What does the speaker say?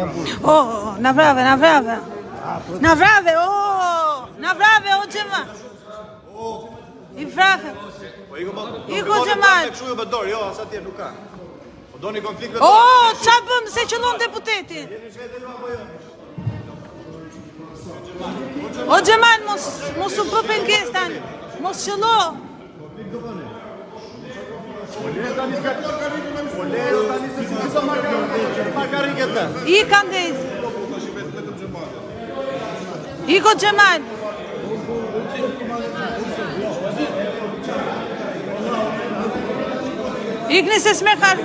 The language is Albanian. O, na vrave, na vrave. Na vrave, o, na vrave, o gjema. I vrave. Iko gjema. gjema. Iko gjema. gjema. Iko Do një konflikt O, qa bëm se që lënë deputetin? O, Gjeman, mos, mos u bëpë në gjestan, mos që lo. Po le, da një skatë, Ikandej. Igor Cemal. İgnis Esmekar.